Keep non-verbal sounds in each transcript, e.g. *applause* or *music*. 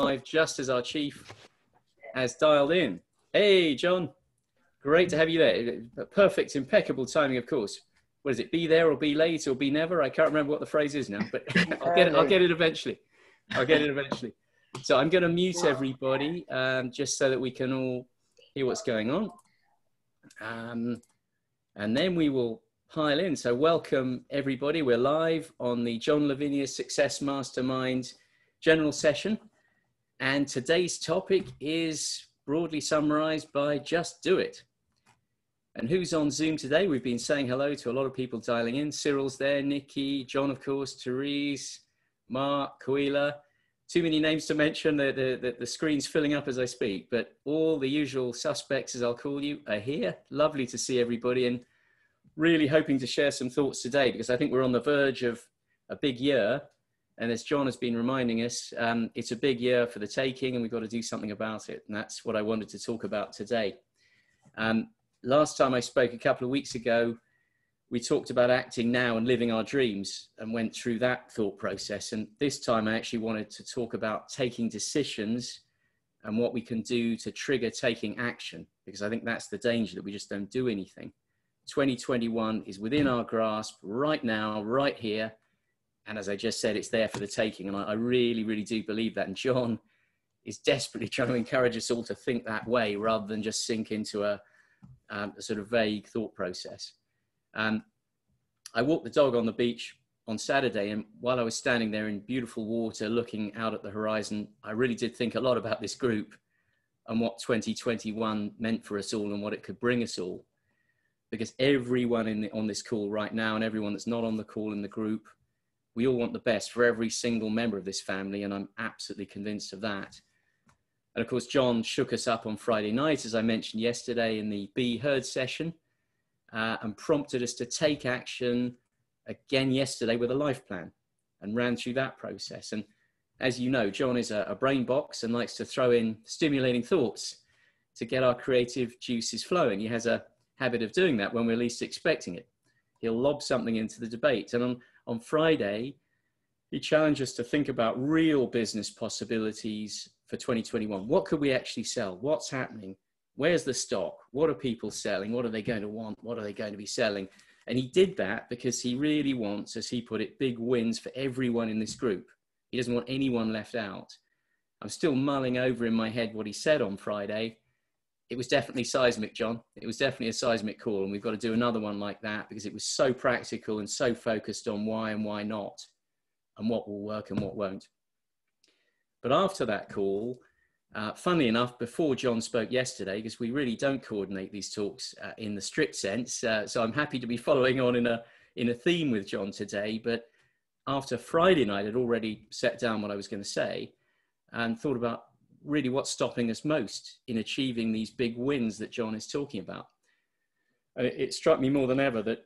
live just as our chief has dialed in. Hey, John. Great to have you there. Perfect, impeccable timing, of course. What is it? Be there or be late or be never? I can't remember what the phrase is now, but *laughs* I'll get it. I'll get it eventually. I'll get it eventually. So I'm going to mute everybody um, just so that we can all hear what's going on. Um, and then we will pile in. So welcome everybody. We're live on the John Lavenia Success Mastermind general session. And today's topic is broadly summarized by just do it. And who's on Zoom today? We've been saying hello to a lot of people dialing in. Cyril's there, Nikki, John, of course, Therese, Mark, Coila. Too many names to mention. The, the, the, the, screen's filling up as I speak, but all the usual suspects, as I'll call you, are here. Lovely to see everybody and really hoping to share some thoughts today because I think we're on the verge of a big year and as John has been reminding us, um, it's a big year for the taking and we've got to do something about it. And that's what I wanted to talk about today. Um, last time I spoke a couple of weeks ago, we talked about acting now and living our dreams and went through that thought process. And this time I actually wanted to talk about taking decisions and what we can do to trigger taking action, because I think that's the danger that we just don't do anything. 2021 is within our grasp right now, right here and as I just said, it's there for the taking. And I, I really, really do believe that. And John is desperately *laughs* trying to encourage us all to think that way rather than just sink into a, um, a sort of vague thought process. Um, I walked the dog on the beach on Saturday, and while I was standing there in beautiful water looking out at the horizon, I really did think a lot about this group and what 2021 meant for us all and what it could bring us all. Because everyone in the, on this call right now, and everyone that's not on the call in the group, we all want the best for every single member of this family, and I'm absolutely convinced of that. And of course, John shook us up on Friday night, as I mentioned yesterday in the Be Heard session, uh, and prompted us to take action again yesterday with a life plan and ran through that process. And as you know, John is a, a brain box and likes to throw in stimulating thoughts to get our creative juices flowing. He has a habit of doing that when we're least expecting it. He'll lob something into the debate. And on on Friday, he challenged us to think about real business possibilities for 2021. What could we actually sell? What's happening? Where's the stock? What are people selling? What are they going to want? What are they going to be selling? And he did that because he really wants, as he put it, big wins for everyone in this group. He doesn't want anyone left out. I'm still mulling over in my head what he said on Friday it was definitely seismic, John. It was definitely a seismic call, and we've got to do another one like that because it was so practical and so focused on why and why not, and what will work and what won't. But after that call, uh, funnily enough, before John spoke yesterday, because we really don't coordinate these talks uh, in the strict sense, uh, so I'm happy to be *laughs* following on in a in a theme with John today. But after Friday night, I'd already set down what I was going to say and thought about really what's stopping us most in achieving these big wins that John is talking about. It, it struck me more than ever that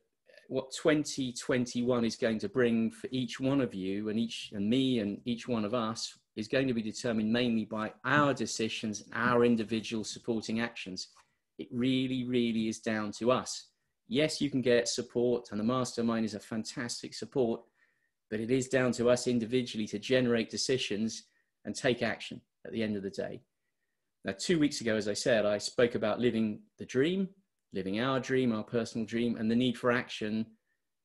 what 2021 is going to bring for each one of you and each and me and each one of us is going to be determined mainly by our decisions, our individual supporting actions. It really, really is down to us. Yes, you can get support, and the mastermind is a fantastic support, but it is down to us individually to generate decisions and take action at the end of the day. Now, two weeks ago, as I said, I spoke about living the dream, living our dream, our personal dream, and the need for action.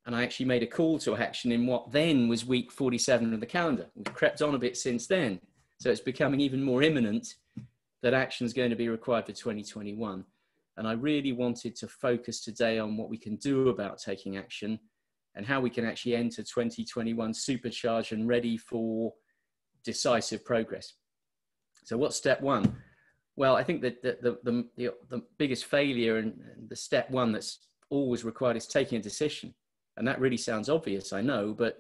And I actually made a call to action in what then was week 47 of the calendar. We've crept on a bit since then. So it's becoming even more imminent that action is going to be required for 2021. And I really wanted to focus today on what we can do about taking action and how we can actually enter 2021 supercharged and ready for decisive progress. So what's step one? Well, I think that the, the, the, the, biggest failure and the step one that's always required is taking a decision. And that really sounds obvious, I know, but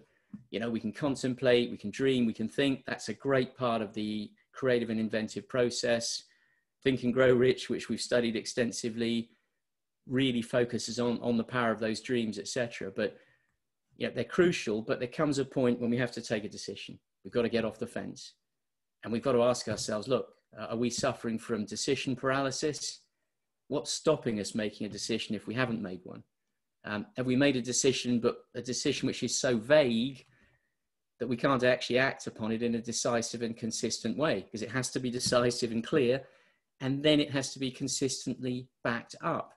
you know, we can contemplate, we can dream, we can think. That's a great part of the creative and inventive process. Think and Grow Rich, which we've studied extensively, really focuses on, on the power of those dreams, etc. But yeah, they're crucial, but there comes a point when we have to take a decision. We've got to get off the fence. And we've got to ask ourselves look, uh, are we suffering from decision paralysis? What's stopping us making a decision if we haven't made one? Um, have we made a decision, but a decision which is so vague that we can't actually act upon it in a decisive and consistent way because it has to be decisive and clear and then it has to be consistently backed up.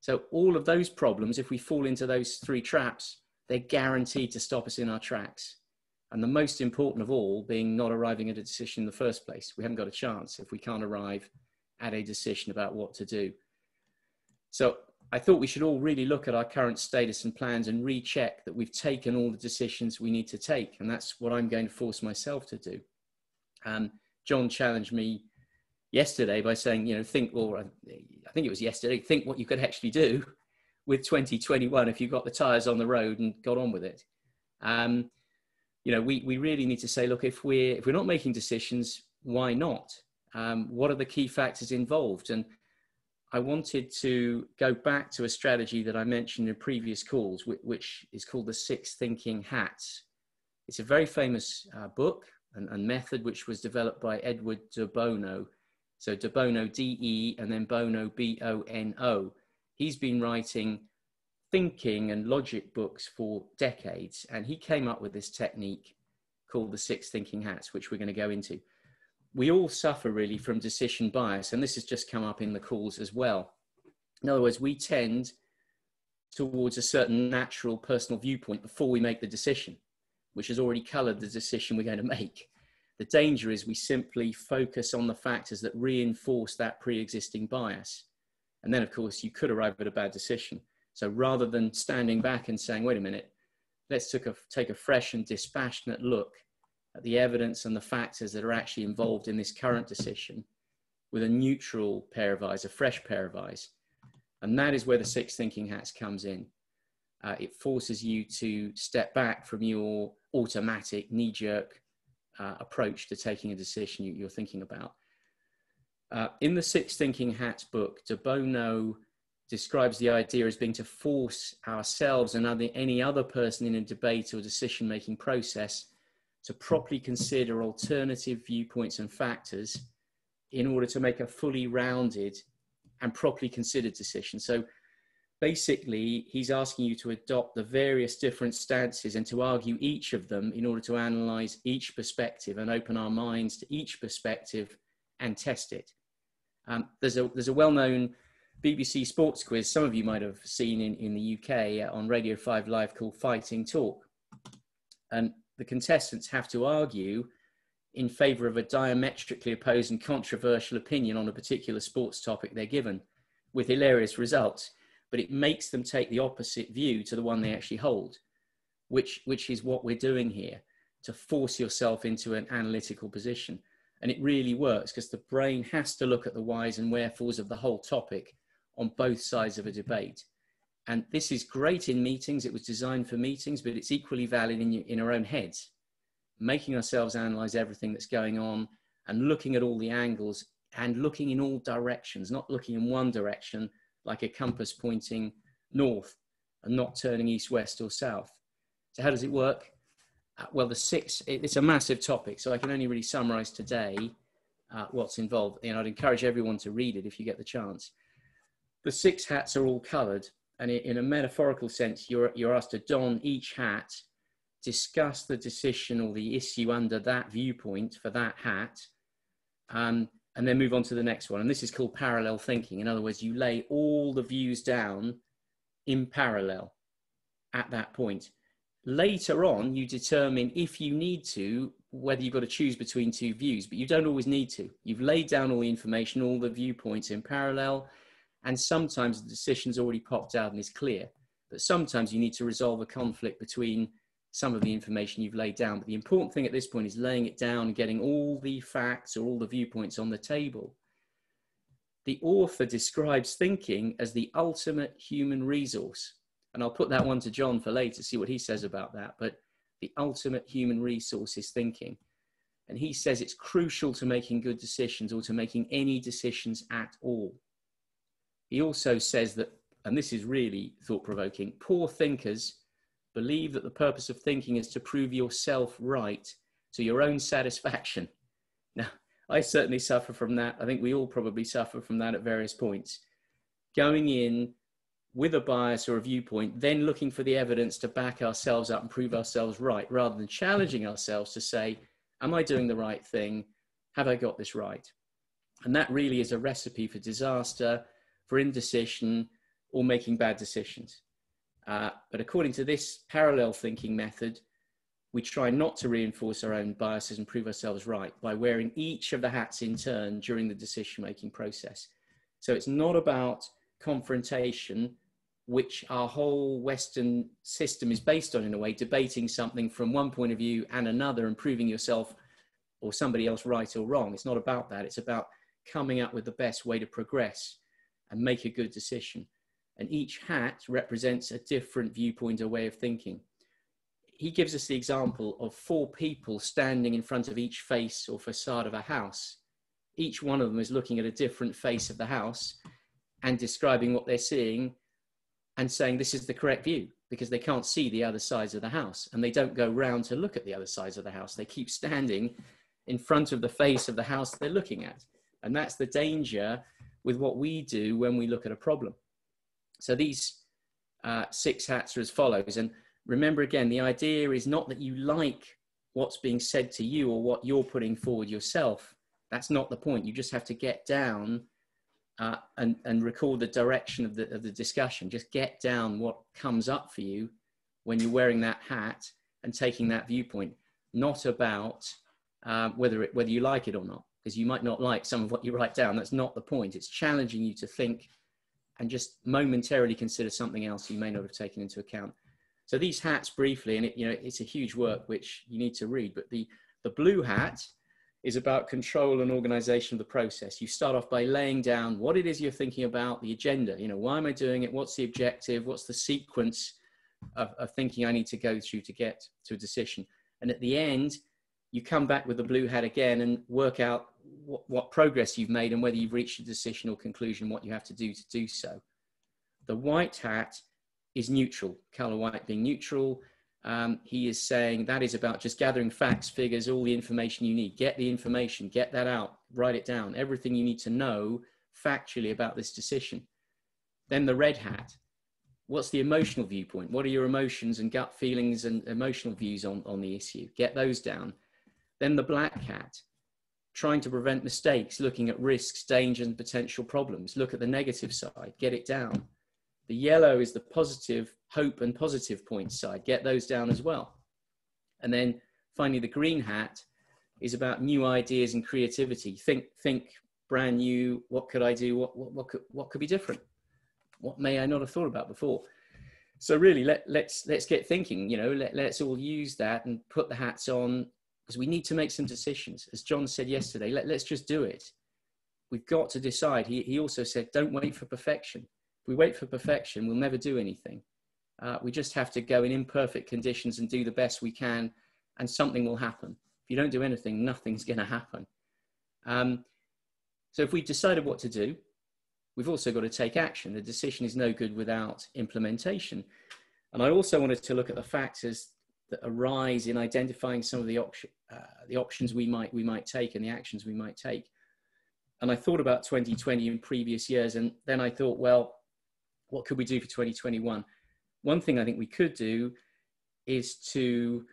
So, all of those problems, if we fall into those three traps, they're guaranteed to stop us in our tracks. And the most important of all being not arriving at a decision in the first place. We haven't got a chance if we can't arrive at a decision about what to do. So, I thought we should all really look at our current status and plans and recheck that we've taken all the decisions we need to take. And that's what I'm going to force myself to do. Um, John challenged me yesterday by saying, you know, think, or I think it was yesterday, think what you could actually do with 2021 if you got the tyres on the road and got on with it. Um, you know, we, we really need to say, look, if we're, if we're not making decisions, why not? Um, what are the key factors involved? And I wanted to go back to a strategy that I mentioned in previous calls, which, is called the Six Thinking Hats. It's a very famous uh, book and, and, method which was developed by Edward de Bono. So de Bono, D-E, and then Bono, B-O-N-O. He's been writing thinking and logic books for decades, and he came up with this technique called the Six Thinking Hats, which we're going to go into we all suffer really from decision bias, and this has just come up in the calls as well. In other words, we tend towards a certain natural personal viewpoint before we make the decision, which has already colored the decision we're going to make. The danger is we simply focus on the factors that reinforce that pre existing bias. And then, of course, you could arrive at a bad decision. So rather than standing back and saying, wait a minute, let's take a, take a fresh and dispassionate look at the evidence and the factors that are actually involved in this current decision with a neutral pair of eyes, a fresh pair of eyes. And that is where the six thinking hats comes in. Uh, it forces you to step back from your automatic knee jerk uh, approach to taking a decision you, are thinking about. Uh, in the Six Thinking Hats book, De Bono describes the idea as being to force ourselves and other, any other person in a debate or decision making process to properly consider alternative viewpoints and factors in order to make a fully rounded and properly considered decision. So basically, he's asking you to adopt the various different stances and to argue each of them in order to analyze each perspective and open our minds to each perspective and test it. Um, there's a, there's a well known BBC sports quiz some of you might have seen in, in the UK uh, on Radio 5 Live called Fighting Talk. And the contestants have to argue in favor of a diametrically opposed and controversial opinion on a particular sports topic they're given with hilarious results but it makes them take the opposite view to the one they actually hold which which is what we're doing here to force yourself into an analytical position and it really works because the brain has to look at the whys and wherefores of the whole topic on both sides of a debate and this is great in meetings. It was designed for meetings, but it's equally valid in, in our own heads. Making ourselves analyze everything that's going on and looking at all the angles and looking in all directions, not looking in one direction like a compass pointing north and not turning east, west, or south. So, how does it work? Uh, well, the six, it, it's a massive topic, so I can only really summarize today uh, what's involved. And I'd encourage everyone to read it if you get the chance. The six hats are all colored and in a metaphorical sense, you're, you're asked to don each hat, discuss the decision or the issue under that viewpoint for that hat, um, and then move on to the next one. And this is called parallel thinking. In other words, you lay all the views down in parallel at that point. Later on, you determine if you need to, whether you've got to choose between two views, but you don't always need to. You've laid down all the information, all the viewpoints in parallel and sometimes the decision's already popped out and is clear. But sometimes you need to resolve a conflict between some of the information you've laid down. But the important thing at this point is laying it down and getting all the facts or all the viewpoints on the table. The author describes thinking as the ultimate human resource. And I'll put that one to John for later, see what he says about that. But the ultimate human resource is thinking. And he says it's crucial to making good decisions or to making any decisions at all. He also says that, and this is really thought provoking, poor thinkers believe that the purpose of thinking is to prove yourself right to your own satisfaction. *laughs* Now, I certainly suffer from that. I think we all probably suffer from that at various points. Going in with a bias or a viewpoint, then looking for the evidence to back ourselves up and prove ourselves right, rather than challenging ourselves to say, Am I doing the right thing? Have I got this right? And that really is a recipe for disaster, for indecision, or making bad decisions. Uh, but according to this parallel thinking method, we try not to reinforce our own biases and prove ourselves right by wearing each of the hats in turn during the decision making process. So it's not about confrontation, which our whole Western system is based on in a way, debating something from one point of view and another and proving yourself or somebody else right or wrong. It's not about that. It's about coming up with the best way to progress and make a good decision. And each hat represents a different viewpoint or way of thinking. He gives us the example of four people standing in front of each face or facade of a house. Each one of them is looking at a different face of the house and describing what they're seeing and saying this is the correct view because they can't see the other sides of the house and they don't go round to look at the other sides of the house. They keep standing in front of the face of the house they're looking at. And that's the danger with what we do when we look at a problem. So these uh, six hats are as follows. And remember again, the idea is not that you like what's being said to you or what you're putting forward yourself. That's not the point. You just have to get down uh, and, and record the direction of the, of the discussion. Just get down what comes up for you when you're wearing that hat and taking that viewpoint, not about uh, whether, it, whether you like it or not, because you might not like some of what you write down. That's not the point. It's challenging you to think and just momentarily consider something else you may not have taken into account. So these hats briefly, and it, you know, it's a huge work which you need to read, but the, the blue hat is about control and organization of the process. You start off by laying down what it is you're thinking about, the agenda, you know, why am I doing it? What's the objective? What's the sequence of, of thinking I need to go through to get to a decision? And at the end, you come back with the blue hat again and work out what, what progress you've made and whether you've reached a decision or conclusion, what you have to do to do so. The white hat is neutral, Color White being neutral. Um, he is saying that is about just gathering facts, figures, all the information you need. Get the information, get that out, write it down, everything you need to know factually about this decision. Then the red hat. What's the emotional viewpoint? What are your emotions and gut feelings and emotional views on, on the issue? Get those down. Then the black hat, trying to prevent mistakes, looking at risks, dangers, and potential problems. Look at the negative side, get it down. The yellow is the positive, hope and positive points side. Get those down as well. And then finally, the green hat is about new ideas and creativity. Think, think brand new. What could I do? What, what, what, could, what could be different? What may I not have thought about before? So really, let, let's let's get thinking. You know, let, let's all use that and put the hats on because we need to make some decisions. As John said yesterday, let, let's just do it. We've got to decide. He, he also said, don't wait for perfection. If we wait for perfection, we'll never do anything. Uh, we just have to go in imperfect conditions and do the best we can, and something will happen. If you don't do anything, nothing's going to happen. Um, so if we've decided what to do, we've also got to take action. The decision is no good without implementation. And I also wanted to look at the factors that arise in identifying some of the, option, uh, the options we might, we might take and the actions we might take. And I thought about 2020 in previous years, and then I thought, well, what could we do for 2021? One thing I think we could do is to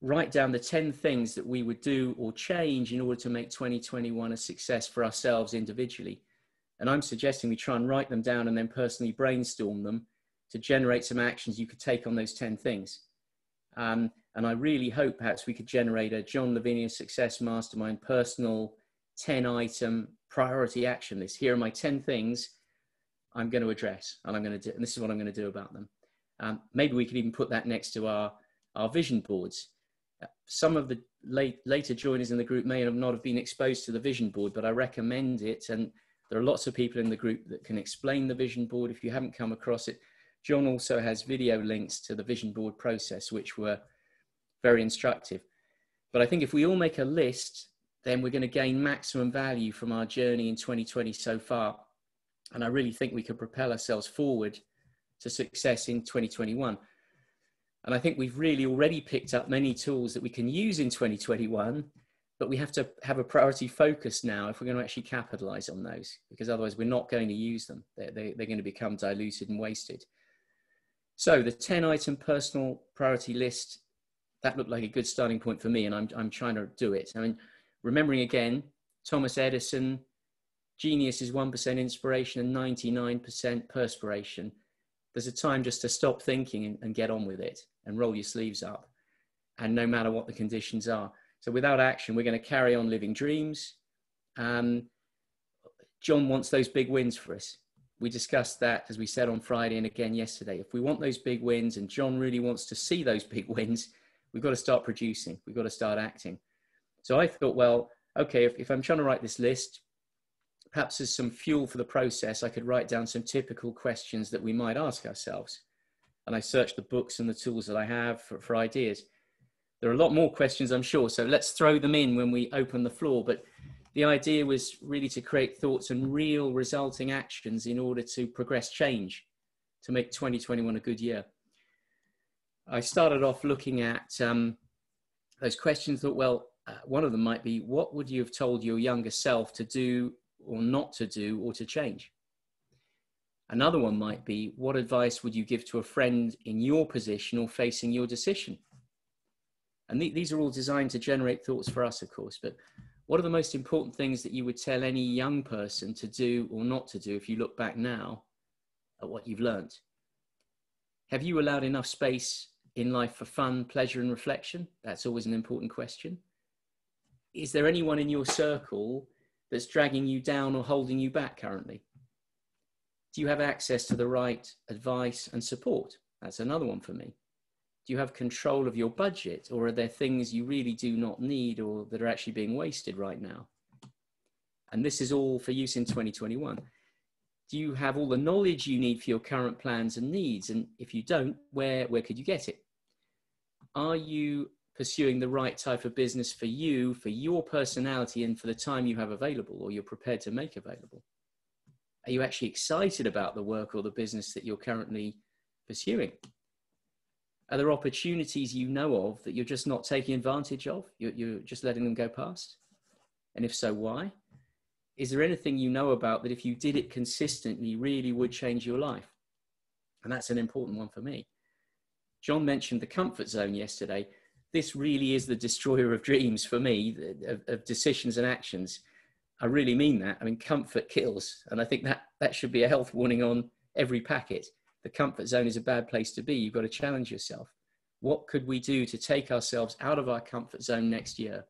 write down the 10 things that we would do or change in order to make 2021 a success for ourselves individually. And I'm suggesting we try and write them down and then personally brainstorm them to generate some actions you could take on those 10 things. Um, and I really hope perhaps we could generate a John Lavenia Success Mastermind personal 10 item priority action list. Here are my 10 things I'm going to address and I'm going to do, and this is what I'm going to do about them. Um, maybe we could even put that next to our, our vision boards. Uh, some of the late, later joiners in the group may have not have been exposed to the vision board, but I recommend it. And there are lots of people in the group that can explain the vision board. If you haven't come across it, John also has video links to the vision board process, which were very instructive. But I think if we all make a list, then we're going to gain maximum value from our journey in 2020 so far. And I really think we can propel ourselves forward to success in 2021. And I think we've really already picked up many tools that we can use in 2021, but we have to have a priority focus now if we're going to actually capitalize on those, because otherwise we're not going to use them. They're, they're going to become diluted and wasted. So the 10 item personal priority list, that looked like a good starting point for me, and I'm, I'm trying to do it. I mean, remembering again, Thomas Edison, genius is 1% inspiration and 99% perspiration. There's a time just to stop thinking and, and get on with it and roll your sleeves up. And no matter what the conditions are. So without action, we're going to carry on living dreams. Um, John wants those big wins for us. We discussed that, as we said on Friday and again yesterday. If we want those big wins, and John really wants to see those big *laughs* wins, we've got to start producing. We've got to start acting. So I thought, well, okay, if, if I'm trying to write this list, perhaps as some fuel for the process, I could write down some typical questions that we might ask ourselves. And I searched the books and the tools that I have for, for ideas. There are a lot more questions, I'm sure, so let's throw them in when we open the floor. But the idea was really to create thoughts and real resulting actions in order to progress change, to make 2021 a good year. I started off looking at um, those questions, thought, well, uh, one of them might be, what would you have told your younger self to do or not to do or to change. Another one might be what advice would you give to a friend in your position or facing your decision? And th- these are all designed to generate thoughts for us, of course. But what are the most important things that you would tell any young person to do or not to do if you look back now at what you've learned? Have you allowed enough space in life for fun, pleasure, and reflection? That's always an important question. Is there anyone in your circle that's dragging you down or holding you back currently? Do you have access to the right advice and support? That's another one for me. Do you have control of your budget, or are there things you really do not need or that are actually being wasted right now? And this is all for use in 2021. Do you have all the knowledge you need for your current plans and needs? And if you don't, where, where could you get it? Are you pursuing the right type of business for you, for your personality, and for the time you have available or you're prepared to make available? Are you actually excited about the work or the business that you're currently pursuing? Are there opportunities you know of that you're just not taking advantage of? You're, you're just letting them go past? And if so, why? Is there anything you know about that if you did it consistently really would change your life? And that's an important one for me. John mentioned the comfort zone yesterday this really is the destroyer of dreams for me, of, of, decisions and actions. I really mean that. I mean, comfort kills. And I think that, that should be a health warning on every packet. The comfort zone is a bad place to be. You've got to challenge yourself. What could we do to take ourselves out of our comfort zone next year?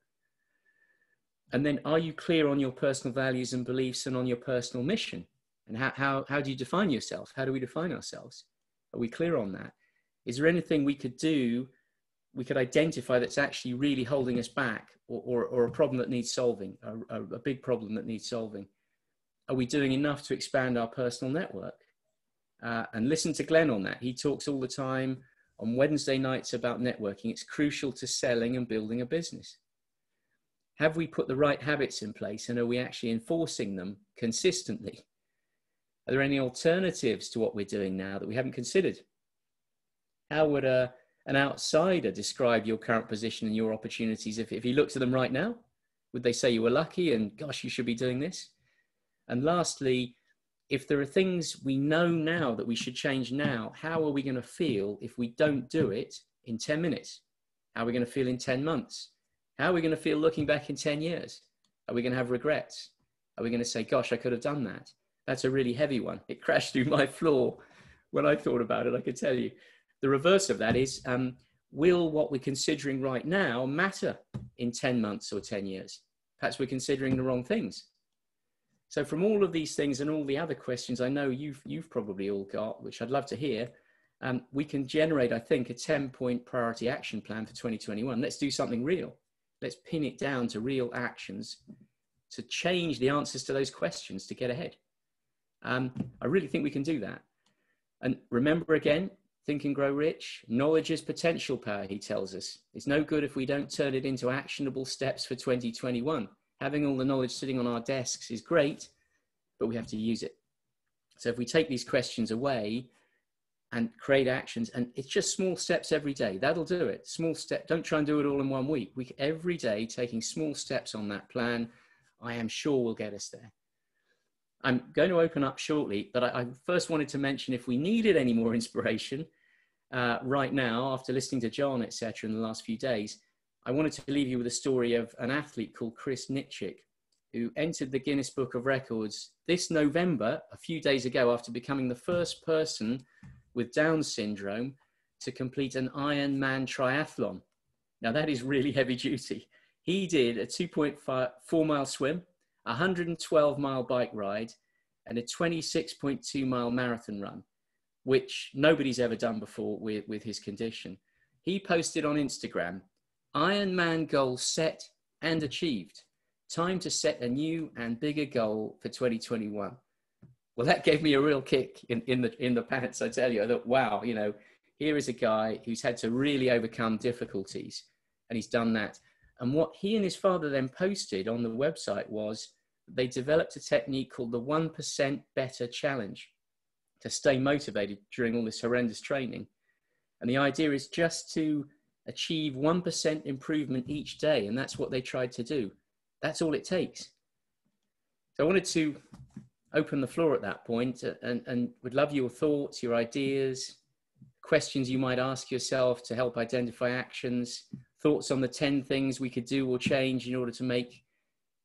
And then, are you clear on your personal values and beliefs and on your personal mission? And how, how, how do you define yourself? How do we define ourselves? Are we clear on that? Is there anything we could do we could identify that's actually really holding us back or, or, or a problem that needs solving, a, a, a, big problem that needs solving? Are we doing enough to expand our personal network? Uh, and listen to Glenn on that. He talks all the time on Wednesday nights about networking. It's crucial to selling and building a business. Have we put the right habits in place and are we actually enforcing them consistently? Are there any alternatives to what we're doing now that we haven't considered? How would a an outsider describe your current position and your opportunities if, if he looks at them right now? Would they say you were lucky and gosh, you should be doing this? And lastly, if there are things we know now that we should change now, how are we going to feel if we don't do it in 10 minutes? How are we going to feel in 10 months? How are we going to feel looking back in 10 years? Are we going to have regrets? Are we going to say, gosh, I could have done that? That's a really heavy one. It crashed through my floor when I thought about it, I could tell you. The reverse of that is um, will what we're considering right now matter in 10 months or 10 years? Perhaps we're considering the wrong things. So, from all of these things and all the other questions I know you've, you've probably all got, which I'd love to hear, um, we can generate, I think, a 10 point priority action plan for 2021. Let's do something real. Let's pin it down to real actions to change the answers to those questions to get ahead. Um, I really think we can do that. And remember again, Think and Grow Rich. Knowledge is potential power, he tells us. It's no good if we don't turn it into actionable steps for 2021. Having all the knowledge sitting on our desks is great, but we have to use it. So if we take these questions away and create actions. And it's just small steps every day. That'll do it. Small step. Don't try and do it all in one week. We every day taking small steps on that plan. I am sure will get us there. I'm going to open up shortly, but I, I first wanted to mention if we needed any more inspiration uh, right now, after listening to John, etc., in the last few days, I wanted to leave you with a story of an athlete called Chris Nikic, who entered the Guinness Book of Records this November, a few days ago, after becoming the first person with Down syndrome to complete an Ironman triathlon. Now, that is really *laughs* heavy duty. He did a 2.4 mile swim, a 112 mile bike ride, and a 26.2 mile marathon run, which nobody's ever done before with, with his condition. He posted on Instagram Ironman goal set and achieved. Time to set a new and bigger goal for 2021. Well, that gave me a real kick in, in the in the pants. I tell you, I thought, wow, you know, here is a guy who's had to really overcome difficulties, and he's done that. And what he and his father then posted on the website was they developed a technique called the 1% Better Challenge to stay motivated during all this horrendous training. And the idea is just to achieve 1% improvement each day. And that's what they tried to do. That's all it takes. So I wanted to open the floor at that point and, and would love your thoughts, your ideas, questions you might ask yourself to help identify actions, thoughts on the 10 things we could do or change in order to make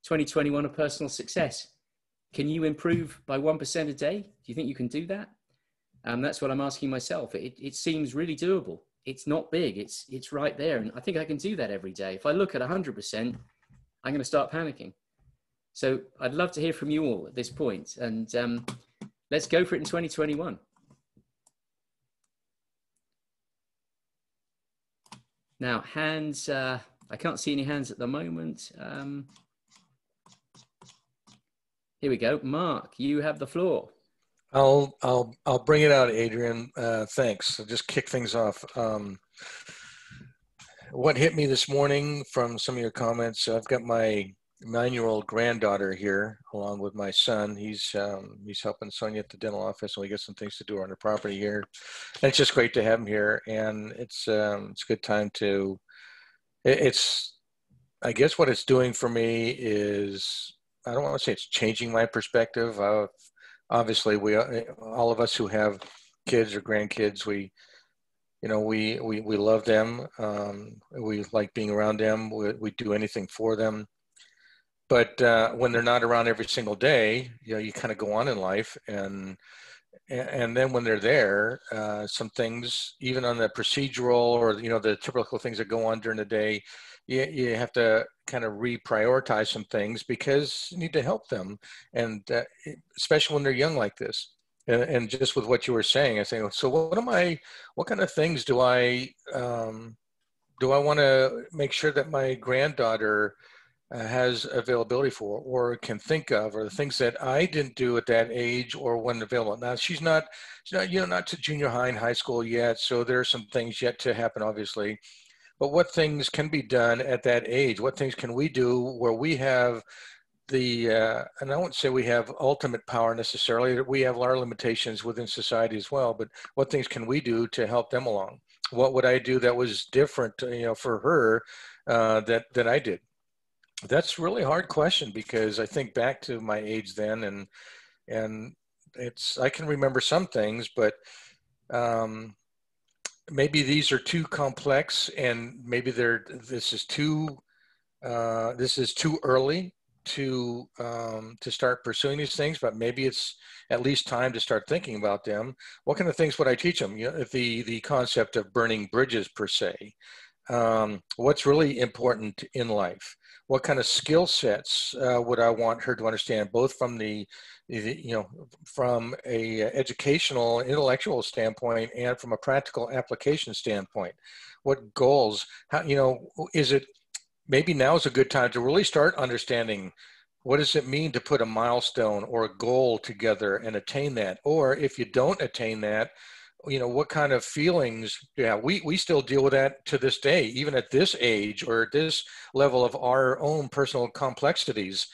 2021 a personal success. Can you improve by 1% a day? Do you think you can do that? Um, that's what I'm asking myself. It, it seems really doable. It's not big. It's, it's right there. And I think I can do that every day. If I look at 100%, I'm going to start panicking. So I'd love to hear from you all at this. And um, let's go for it in 2021. Now, hands, uh, I can't see any hands at the moment. Um, here we go. Mark, you have the floor. I'll I'll I'll bring it out, Adrian. Uh, thanks. I'll just kick things off. Um, what hit me this morning from some of your comments? I've got my nine-year-old granddaughter here, along with my son. He's um, he's helping Sonia at the dental office, and we got some things to do on the property here. And it's just great to have him here, and it's um, it's a good time to. It, it's, I guess, what it's doing for me is I don't want to say it's changing my perspective. Uh, obviously, we all of us who have kids or grandkids, we you know we we, we love them um, we like being around them we, we do anything for them. But uh, when they're not around every single day, you know, you kind of go on in life, and and then when they're there, uh, some things, even on the procedural or you know the typical things that go on during the day, you, you have to kind of reprioritize some things because you need to help them, and uh, especially when they're young like this. And, and, just with what you were saying, I say, so what am I? What kind of things do I um, do? I want to make sure that my granddaughter uh, has availability for or can think of or the things that I didn't do at that age or when available. Now she's not, she's not, you know, not to junior high and high school yet. So there are some things yet to happen, obviously. But what things can be done at that age? What things can we do where we have the, uh, and I won't say we have ultimate power necessarily, we have our limitations within society as well, but what things can we do to help them along? What would I do that was different, you know, for her uh, that, that I did? That's really hard question because I think back to my age then, and and it's I can remember some things, but um, maybe these are too complex, and maybe they're this is too uh, this is too early to um, to start pursuing these things, but maybe it's at least time to start thinking about them. What kind of things would I teach them? You know, the the concept of burning bridges per se. Um, what's really important in life? what kind of skill sets uh, would I want her to understand, both from the, you know, from a uh, educational, intellectual standpoint, and from a practical application standpoint? What goals? How you know is it? Maybe now is a good time to really start understanding what does it mean to put a milestone or a goal together and attain that, or if you don't attain that you know what kind of feelings yeah we we still deal with that to this day even at this age or at this level of our own personal complexities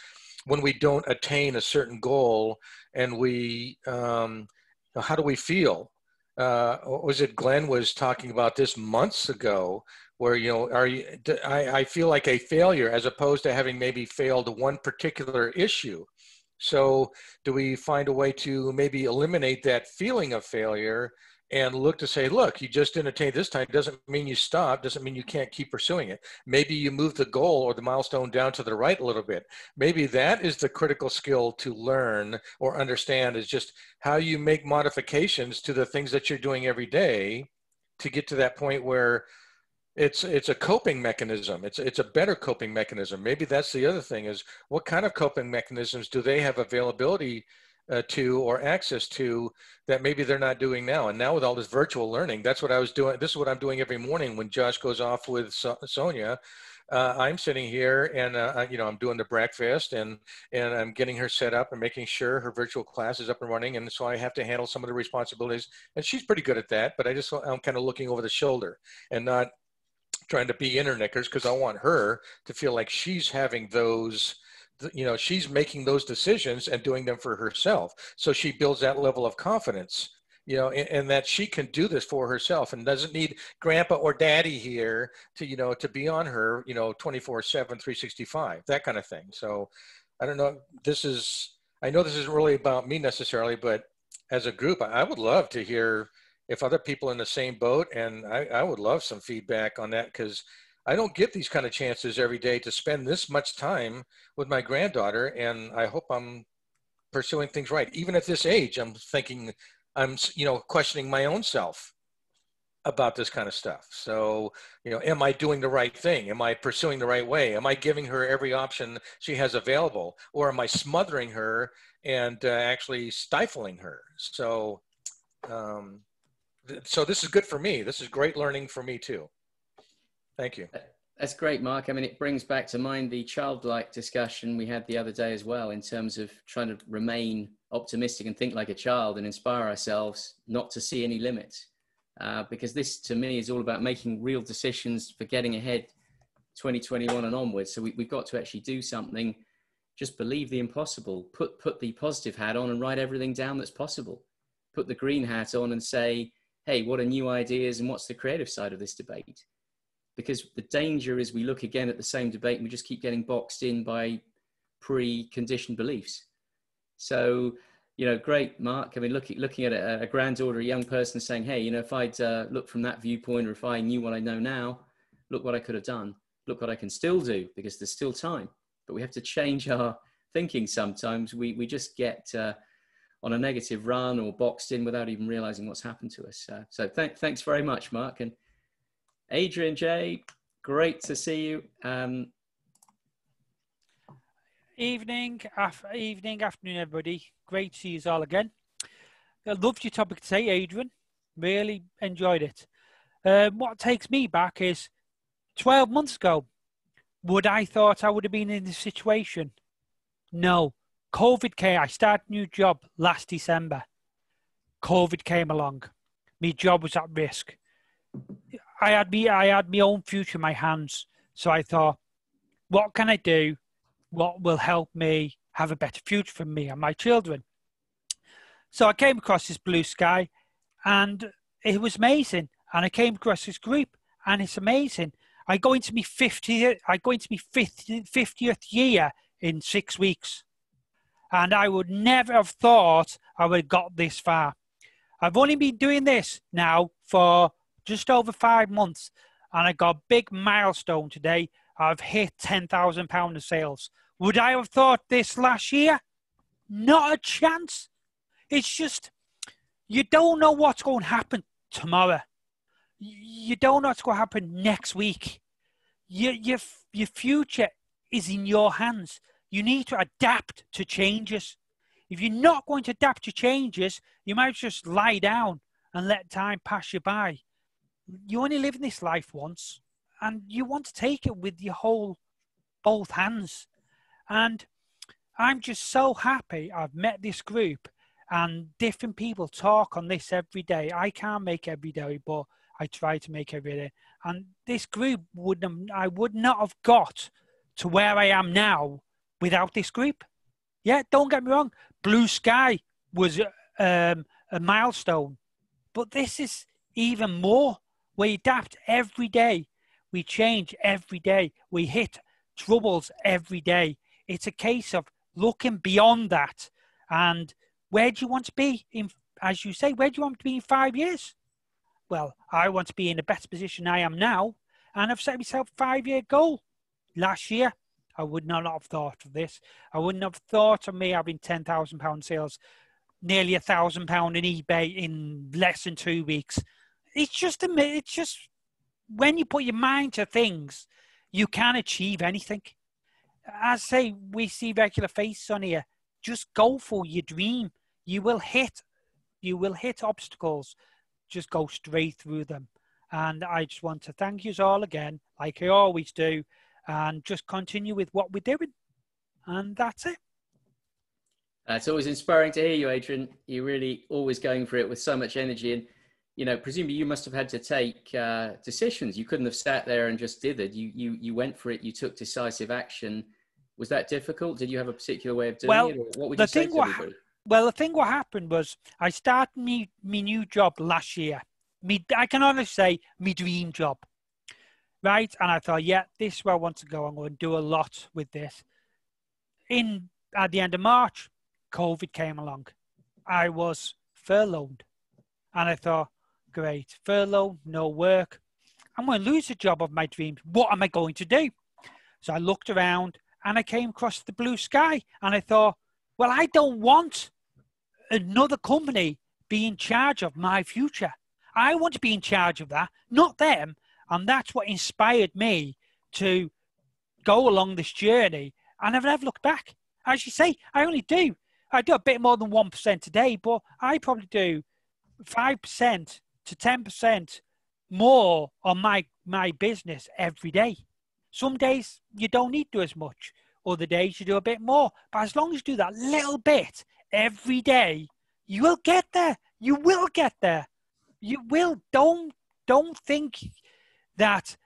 when we don't attain a certain goal and we um, how do we feel uh, was it Glenn was talking about this months ago, where you know, are you? I, I feel like a failure as opposed to having maybe failed one particular issue. So, do we find a way to maybe eliminate that feeling of failure and look to say, look, you just attain this time doesn't mean you stop, doesn't mean you can't keep pursuing it. Maybe you move the goal or the milestone down to the right a little bit. Maybe that is the critical skill to learn or understand is just how you make modifications to the things that you're doing every day to get to that point where it's it's a coping mechanism it's it's a better coping mechanism maybe that's the other thing is what kind of coping mechanisms do they have availability uh, to or access to that maybe they're not doing now. And now with all this virtual learning, that's what I was doing. This is what I'm doing every morning when Josh goes off with so- Sonia. Uh, I'm sitting here and uh, you know I'm doing the breakfast and and I'm getting her set up and making sure her virtual class is up and running. And so I have to handle some of the responsibilities. And she's pretty good at that. But I just I'm kind of looking over the shoulder and not trying to be in her knickers because I want her to feel like she's having those you know she's making those decisions and doing them for herself. So she builds that level of confidence you know and, and, that she can do this for herself and doesn't need grandpa or daddy here to you know to be on her you know 24 7 365 that kind of thing. So i don't know this is i know this isn't really about me necessarily but as a group i would love to hear if other people in the same boat and i, I would love some feedback on that because I don't get these kind of chances every day to spend this much time with my granddaughter, and I hope I'm pursuing things right. Even at this age, I'm thinking, I'm you know questioning my own self about this kind of stuff. So, you know, am I doing the right thing? Am I pursuing the right way? Am I giving her every option she has available, or am I smothering her and uh, actually stifling her? So, um, th- so this is good for me. This is great learning for me too. Thank you. That's great, Mark. I mean, it brings back to mind the childlike discussion we had the other day as well, in terms of trying to remain optimistic and think like a child and inspire ourselves not to see any limits. Uh, because this, to me, is all about making real decisions for getting ahead 2021 and onwards. So we, we've got to actually do something. Just believe the impossible. Put put the positive hat on and write everything down that's possible. Put the green hat on and say, "Hey, what are new ideas and what's the creative side of this debate?" Because the danger is we look again at the same debate and we just keep getting boxed in by pre-conditioned beliefs. So, you know, great, Mark. I mean, looking looking at a, a granddaughter, a young person saying, "Hey, you know, if I'd uh, look from that viewpoint, or if I knew what I know now, look what I could have done. Look what I can still do because there's still time." But we have to change our thinking. Sometimes we we just get uh, on a negative run or boxed in without even realizing what's happened to us. Uh, so, th- thanks very much, Mark, and Adrian J, great to see you. Um, evening, af- evening, afternoon, everybody. Great to see you all again. I loved your topic today, Adrian. Really enjoyed it. Um, what takes me back is 12 months ago, would I thought I would have been in this situation? No. COVID came. I started new job last December. COVID came along. My job was at risk. I had me I had my own future in my hands. So I thought, what can I do? What will help me have a better future for me and my children? So I came across this blue sky and it was amazing. And I came across this group and it's amazing. I go into my 50th, I go into my 50th, 50th year in six weeks. And I would never have thought I would have got this far. I've only been doing this now for just over five months, and I got a big milestone today. I've hit £10,000 of sales. Would I have thought this last year? Not a chance. It's just, you don't know what's going to happen tomorrow. You don't know what's going to happen next week. Your, your, your future is in your hands. You need to adapt to changes. If you're not going to adapt to changes, you might just lie down and let time pass you by you only live in this life once and you want to take it with your whole both hands. And i'm just so happy i've met this group and different people talk on this every day. I can't make every day but i try to make every day. And this group would i would not have got to where i am now without this group. Yeah don't get me wrong blue sky was um, a milestone. But this is even more. We adapt every day. We change every day. We hit troubles every day. It's a case of looking beyond that. And where do you want to be in, as you say, where do you want to be in five years? Well, I want to be in a better position I am now. And I've set myself a five year goal. Last year, I would not have thought of this. I wouldn't have thought of me having £10,000 sales, nearly a thousand pound in eBay in less than two weeks. It's just a, it's just when you put your mind to things, you can achieve anything. I say we see regular faces on here. Just go for your dream. You will hit, you will hit obstacles. Just go straight through them. And I just want to thank you all again, like I always do, and just continue with what we're doing. And that's it. Uh, it's always inspiring to hear you, Adrian. You're really always going for it with so much energy. And, you know, presumably you must have had to take uh, decisions. You couldn't have sat there and just dithered. You, you, you went for it. You took decisive action. Was that difficult? Did you have a particular way of doing well, it? Or what would you say to what, everybody? Well, the thing what happened was I started me, me new job last year. Me, I can honestly say me dream job right? And I thought, yeah, this is where I want to go. I'm going to do a lot with this. In at the end of March, COVID came along. I was furloughed, and I thought, great, furlough, no work. I'm going to lose the job of my dreams. What am I going to do? So I looked around and I came across the blue sky, and I thought, well, I don't want another company be in charge of my future. I want to be in charge of that, not them. And that's what inspired me to go along this journey. And I've never looked back. As you say, I only do. I do a bit more than 1% a day, but I probably do 5% to 10% more on my, my business every day. Some days you don't need to do as much. Other days you do a bit more. But as long as you do that little bit every day, you will get there. You will get there. You will. Don't don't think that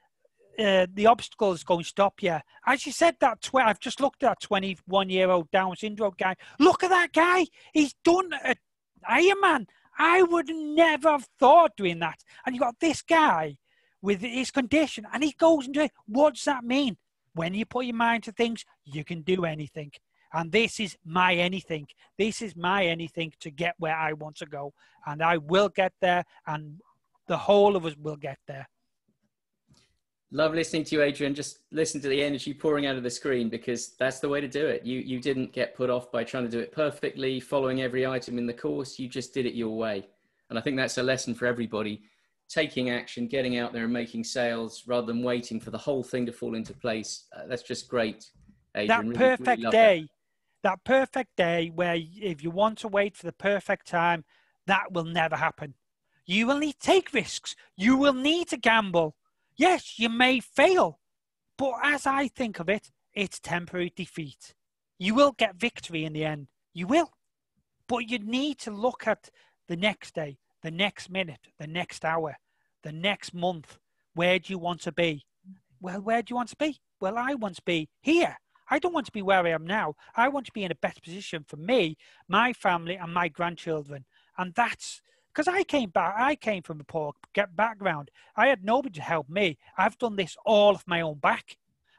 uh, the obstacle is going to stop you. As you said, that tw- I've just looked at that 21 year old Down syndrome guy. Look at that guy. He's done a Ironman. I would never have thought doing that. And you got this guy with his condition, and he goes does it. What does that mean? When you put your mind to things, you can do anything. And this is my anything. This is my anything to get where I want to go. And I will get there, and the whole of us will get there. Love listening to you, Adrian. Just listen to the energy pouring out of the screen because that's the way to do it. You you didn't get put off by trying to do it perfectly, following every item in the course. You just did it your way, and I think that's a lesson for everybody: taking action, getting out there, and making sales rather than waiting for the whole thing to fall into place. Uh, that's just great, Adrian. That perfect really day, that. that perfect day where if you want to wait for the perfect time, that will never happen. You will need to take risks. You will need to gamble Yes, you may fail, but as I think of it, it's temporary defeat. You will get victory in the end. You will. But you need to look at the next day, the next minute, the next hour, the next month. Where do you want to be? Well, where do you want to be? Well, I want to be here. I don't want to be where I am now. I want to be in a better position for me, my family, and my grandchildren. And that's because I came back, I came from a poor background. I had nobody to help me. I've done this all off my own back,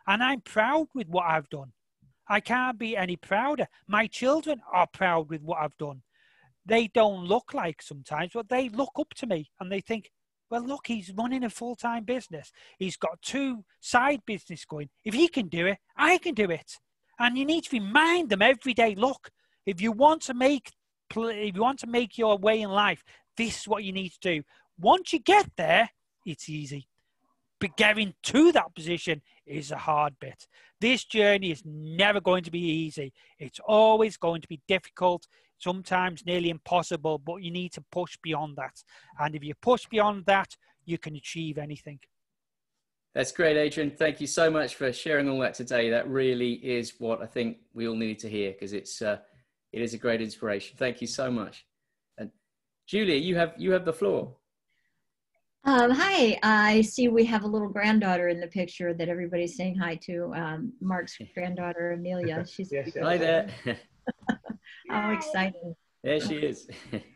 and I'm proud with what I've done. I can't be any prouder. My children are proud with what I've done. They don't look like sometimes, but they look up to me and they think, well, look, he's running a full time business. He's got two side business going. If he can do it, I can do it. And you need to remind them every day look, if you want to make if you want to make your way in life, this is what you need to do. Once you get there, it's easy. But getting to that position is a hard bit. This journey is never going to be easy. It's always going to be difficult, sometimes nearly impossible, but you need to push beyond that. And if you push beyond that, you can achieve anything. That's great, Adrian. Thank you so much for sharing all that today. That really is what I think we all need to hear because it's uh, it is a great inspiration. Thank you so much. Julia, you have you have the floor. Um, hi, I see we have a little granddaughter in the picture that everybody's saying hi to. Um, Mark's *laughs* granddaughter, Amelia. She's yes, hi there. *laughs* *laughs* How exciting. There she is.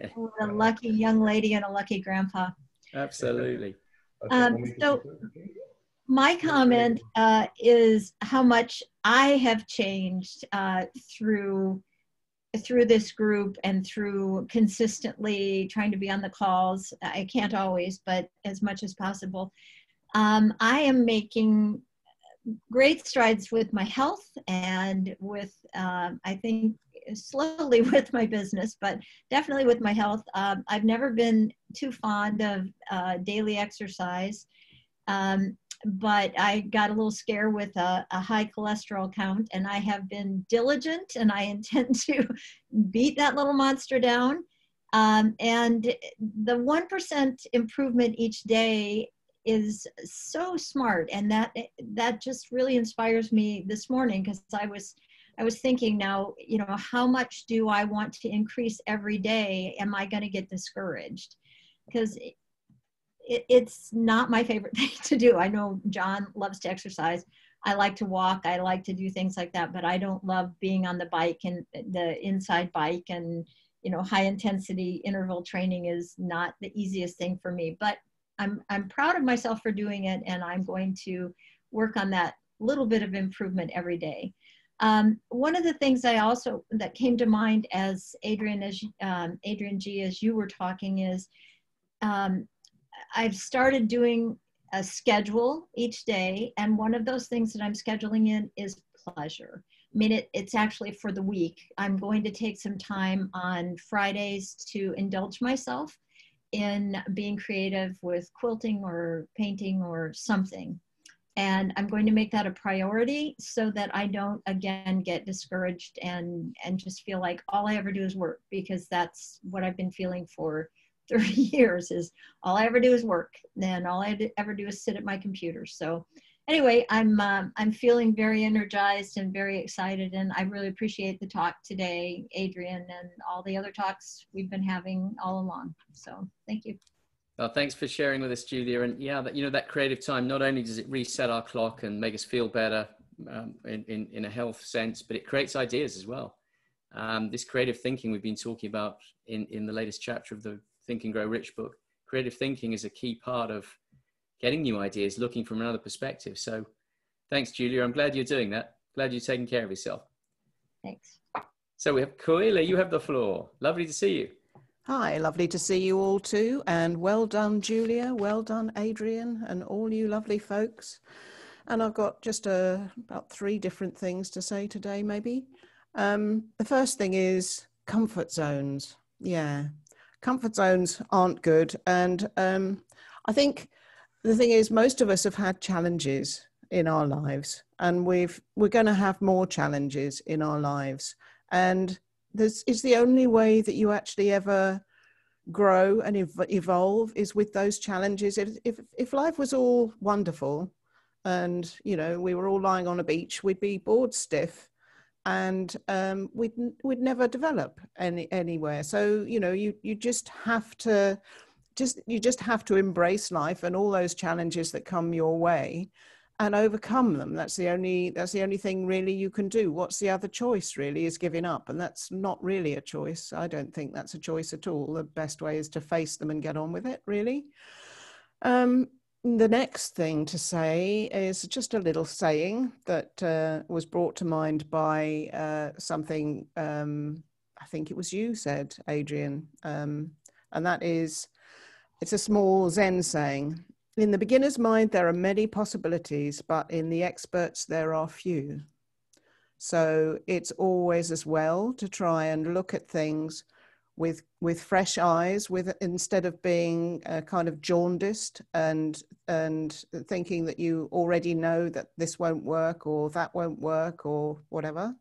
a lucky young lady and a lucky grandpa. Absolutely. Um, so my comment uh, is how much I have changed uh, through through this group and through consistently trying to be on the calls. I can't always, but as much as possible. Um, I am making great strides with my health and with, um, I think, slowly *laughs* with my business, but definitely with my health. Um, I've never been too fond of uh, daily exercise. Um, but I got a little scare with a, a, high cholesterol count, and I have been diligent, and I *laughs* intend to beat that little monster down. Um, and the one percent improvement each day is so smart, and that that just really inspires me this morning because I was I was thinking now, you know, how much do I want to increase every day? Am I going to get discouraged? Because it, it's not my favorite *laughs* thing to do. I know John loves to exercise. I like to walk. I like to do things like that, but I don't love being on the bike and the inside bike and you know high intensity interval training is not the easiest thing for me. But I'm I'm proud of myself for doing it, and I'm going to work on that little bit of improvement every day. Um, one of the things I also that came to mind as Adrian as um, Adrian G as you were talking is um, I've started doing a schedule each day, and one of those things that I'm scheduling in is pleasure. I mean, it, it's actually for the week. I'm going to take some time on Fridays to indulge myself in being creative with quilting or painting or something. And I'm going to make that a priority so that I don't again get discouraged and and just feel like all I ever do is work because that's what I've been feeling for 30 *laughs* years is all I ever do is work. Then all I ever do is sit at my computer. So anyway, I'm, uh, I'm feeling very energized and very excited. And I really appreciate the talk today, Adrian, and all the other talks we've been having all along. So thank you. Well, thanks for sharing with us, Julia. And yeah, that, you know, that creative time, not only does it reset our clock and make us feel better um, in, in, in a health sense, but it creates ideas as well. Um, this creative thinking we've been talking about in, in the latest chapter of the Think and Grow Rich book, creative thinking is a key part of getting new ideas, looking from another perspective. So thanks, Julia. I'm glad you're doing that. Glad you're taking care of yourself. Thanks. So we have Koila, you have the floor. Lovely to see you. Hi, lovely to see you all too. And well done, Julia. Well done, Adrian, and all you lovely folks. And I've got just uh, about three different things to say today, maybe. Um, the first thing is comfort zones. Yeah, comfort zones aren't good. And um, I think the thing is, most of us have had challenges in our lives, and we've we're going to have more challenges in our lives. And this is the only way that you actually ever grow and ev- evolve is with those challenges. If, if if life was all wonderful, and you know we were all lying on a beach, we'd be bored stiff and um, we'd we'd never develop any anywhere. So you know, you you just have to just you just have to embrace life and all those challenges that come your way and overcome them. That's the only that's the only thing really you can do. What's the other choice really is giving up and that's not really a choice. I don't think that's a choice at all. The best way is to face them and get on with it really. Um, the next thing to say is just a little saying that uh, was brought to mind by uh, something um, I think it was you said, Adrian, um, and that is it's a small Zen saying. In the beginner's mind, there are many possibilities, but in the experts, there are few. So it's always as well to try and look at things with with fresh eyes with instead of being kind of jaundiced and and thinking that you already know that this won't work or that won't work or whatever.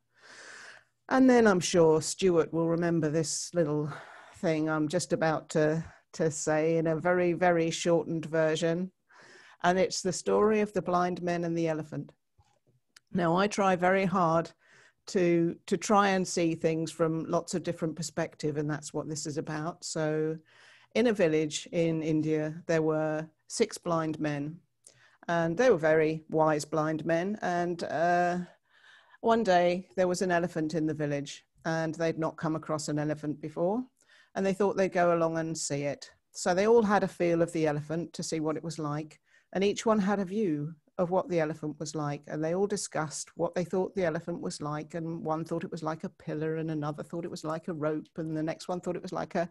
And then i'm sure stuart will remember this little thing i'm just about to to say in a very very shortened version. And it's the story of the blind men and the elephant. Now i try very hard to to try and see things from lots of different perspective and that's what this is about so in a village in india there were six blind men and they were very wise blind men and uh, one day there was an elephant in the village and they'd not come across an elephant before, and they thought they'd go along and see it. So they all had a feel of the elephant to see what it was like, and each one had a view of what the elephant was like, and they all discussed what they thought the elephant was like. And one thought it was like a pillar, and another thought it was like a rope, and the next one thought it was like a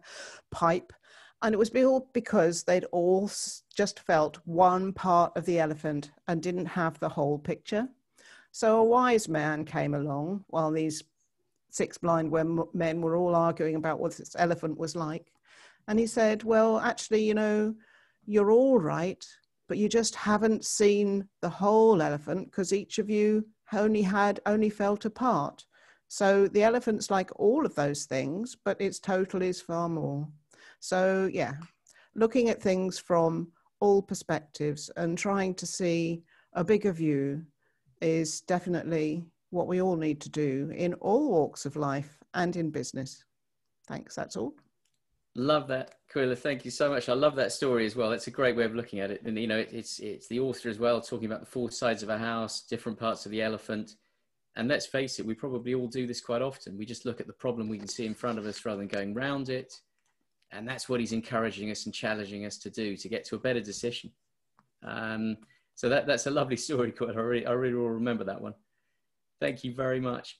pipe. And it was all because they'd all just felt one part of the elephant and didn't have the whole picture. So a wise man came along while these six blind men were all arguing about what this elephant was like. And he said, Well, actually, you know, you're all right, but you just haven't seen the whole elephant because each of you only had only felt a part. So the elephant's like all of those things, but its total is far more. So yeah, looking at things from all perspectives and trying to see a bigger view is definitely what we all need to do in all walks of life and in business. Thanks, that's all. Love that, Quilla. Thank you so much. I love that story as well. It's a great way of looking at it. And you know, it's it's the author as well talking about the four sides of a house, different parts of the elephant. And let's face it, we probably all do this quite often. We just look at the problem we can see in front of us rather than going round it. And that's what he's encouraging us and challenging us to do to get to a better decision. Um, so that, that's a lovely story, Quilla. I really, I really will remember that one. Thank you very much.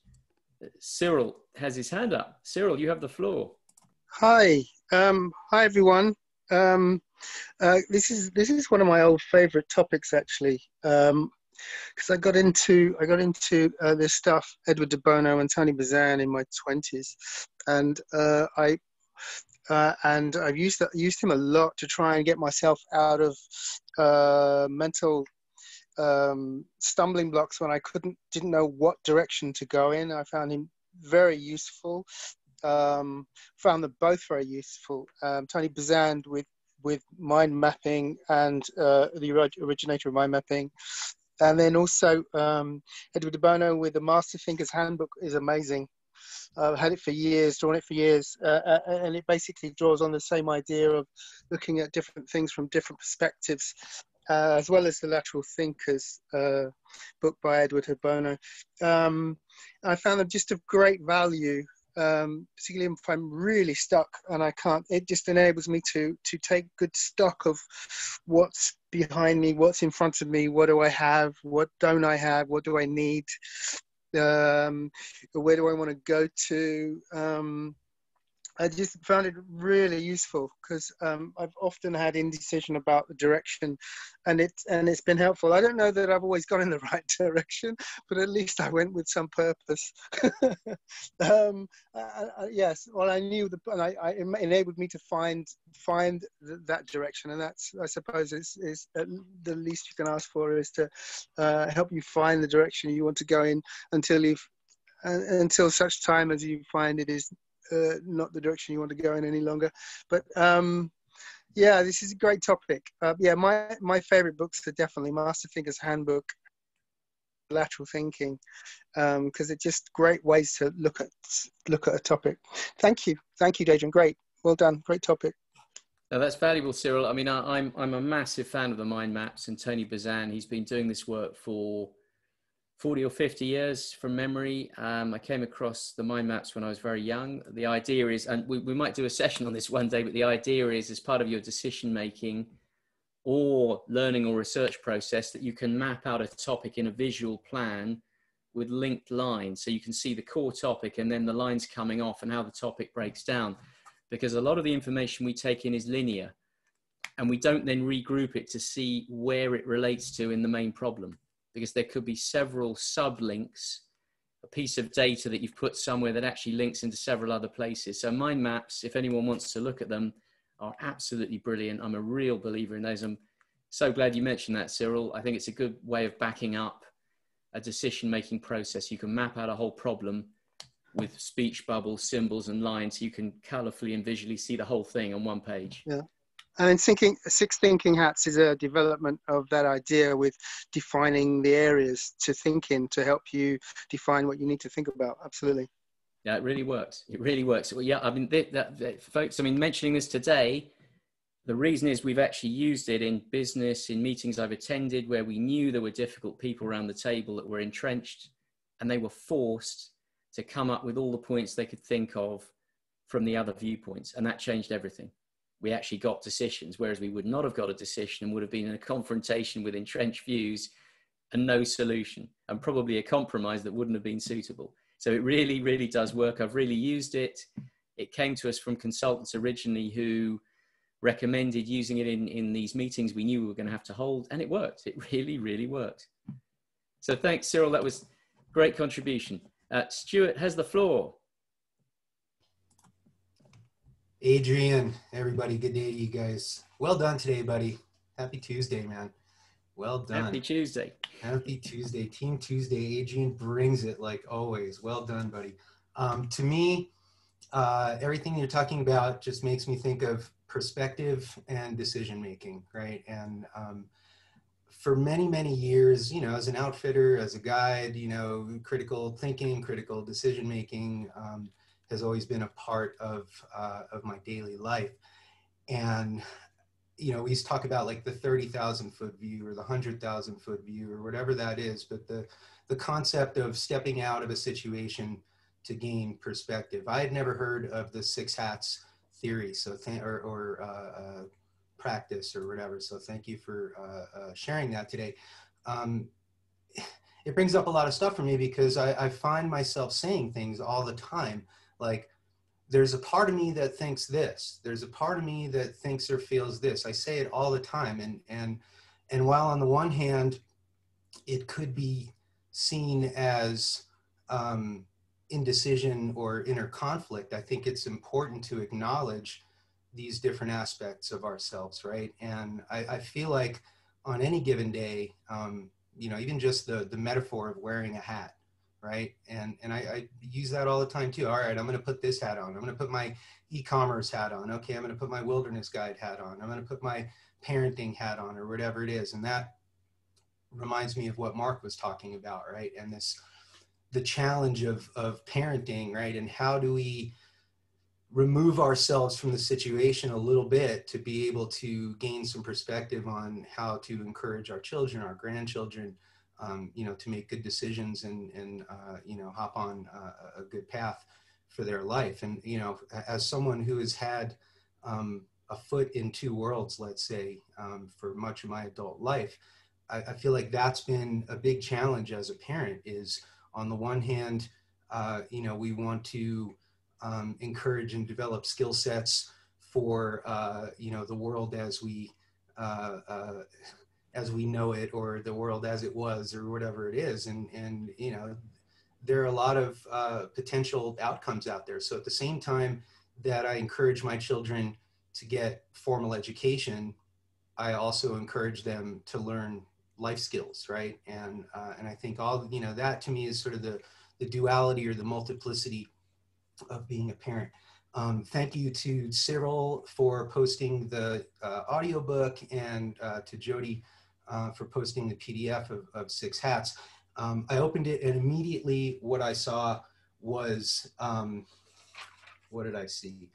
Cyril has his hand up. Cyril, you have the floor. Hi, um, hi everyone. Um, uh, this is this is one of my old favourite topics actually, because um, I got into I got into uh, this stuff Edward de Bono and Tony Buzan in my twenties, and uh, I uh, and I've used that, used him a lot to try and get myself out of uh, mental um, stumbling blocks when I couldn't didn't know what direction to go in. I found him very useful um, found them both very useful. Um, Tony Buzan with with mind mapping and uh, the originator of mind mapping, and then also um, Edward de Bono with the Master Thinker's Handbook is amazing. I've had it for years, drawn it for years, uh, uh, and it basically draws on the same idea of looking at different things from different perspectives, uh, as well as the Lateral Thinkers uh, book by Edward de Bono. Um, I found them just of great value um, particularly if I'm really stuck and I can't. It just enables me to to take good stock of what's behind me, what's in front of me, what do I have, what don't I have, what do I need, um, where do I want to go to. Um, I just found it really useful because um, I've often had indecision about the direction, and it's and it's been helpful. I don't know that I've always gone in the *laughs* right direction, but at least I went with some purpose. *laughs* um, I, I, yes, well, I knew the, and I, I enabled me to find find th- that direction, and that's I suppose is is the least you can ask for is to uh, help you find the direction you want to go in until you've uh, until such time as you find it is uh, not the direction you want to go in any longer. But um, yeah, this is a great topic. Uh, yeah, my my favorite books are definitely Master Thinker's Handbook, Lateral Thinking, because um, it's just great ways to look at look at a topic. Thank you, thank you, Adrian. Great, well done. Great topic. No, that's valuable, Cyril. I mean, I, I'm I'm a massive fan of the mind maps and Tony Buzan. He's been doing this work for 40 or 50 years from memory. Um, I came across the mind maps when I was very young. The idea is, and we, we might do a session on this one day, but the idea is as part of your decision making or learning or research process that you can map out a topic in a visual plan with linked lines so you can see the core topic and then the lines coming off and how the topic breaks down. Because a lot of the information we take in is linear and we don't then regroup it to see where it relates to in the main problem because there could be several sub links, a piece of data that you've put somewhere that actually links into several other places. So mind maps, if anyone wants to look at them, are absolutely brilliant. I'm a real believer in those. I'm so glad you mentioned that, Cyril. I think it's a good way of backing up a decision-making process. You can map out a whole problem with speech bubbles, symbols, and lines. You can colorfully and visually see the whole thing on one page. Yeah. And then thinking, Six Thinking Hats is a development of that idea with defining the areas to think in to help you define what you need to think about. Absolutely. Yeah, it really works. It really works. Well, yeah, I mean, that, that, folks, I mean, mentioning this today, the reason is we've actually used it in business, in meetings I've attended where we knew there were difficult people around the table that were entrenched and they were forced to come up with all the points they could think of from the other viewpoints. And that changed everything. We actually got decisions, whereas we would not have got a decision and would have been in a confrontation with entrenched views and no solution, and probably a compromise that wouldn't have been suitable. So it really, really does work. I've really used it. It came to us from consultants originally who recommended using it in, in these meetings we knew we were going to have to hold, and it worked. It *laughs* really, really worked. So thanks, Cyril. That was great contribution. Uh, Stuart has the floor. Adrian, everybody, good day to you guys. Well done today, buddy. Happy Tuesday, man. Well done. Happy Tuesday. Happy Tuesday. Team Tuesday. Adrian brings it like always. Well done, buddy. Um, to me, uh, everything you're talking about just makes me think of perspective and decision making, right? And um, for many, many years, you know, as an outfitter, as a guide, you know, critical thinking, critical decision making um, has always been a part of uh, of my daily life. And you know, we talk about like the thirty thousand foot view or the hundred thousand foot view or whatever that is, but the the concept of stepping out of a situation to gain perspective. I had never heard of the six hats theory, so th- or, or uh, uh, practice or whatever. So thank you for uh, uh, sharing that today. Um, it brings up a lot of stuff for me because I, I find myself saying things all the time, like there's a part of me that thinks this. There's a part of me that thinks or feels this. I say it all the time, and and and while on the one hand, it could be seen as um, indecision or inner conflict, I think it's important to acknowledge these different aspects of ourselves, right? And I, I feel like on any given day, um, you know, even just the the metaphor of wearing a hat, right? And and I, I use that all the time too. All right, I'm going to put this hat on. I'm going to put my e-commerce hat on. Okay, I'm going to put my wilderness guide hat on. I'm going to put my parenting hat on, or whatever it is. And that reminds me of what Mark was talking about, right? And this the challenge of of parenting, right? And how do we remove ourselves from the situation a little bit to be able to gain some perspective on how to encourage our children, our grandchildren, um, you know, to make good decisions and and uh, you know hop on uh, a good path for their life. And you know, as someone who has had um, a foot in two worlds, let's say, um, for much of my adult life, I, I, feel like that's been a big challenge as a parent. Is on the one hand, uh, you know, we want to um, encourage and develop skill sets for uh, you know the world as we uh, uh, as we know it, or the world as it was, or whatever it is, and and you know there are a lot of uh, potential outcomes out there. So at the same time that I encourage my children to get formal education, I also encourage them to learn life skills, right? And uh, and I think all you know that to me is sort of the the duality or the multiplicity of being a parent. Um, thank you to Cyril for posting the uh, audiobook and uh, to Jody uh, for posting the PDF of, of Six Hats. Um, I opened it and immediately what I saw was, um, what did I see?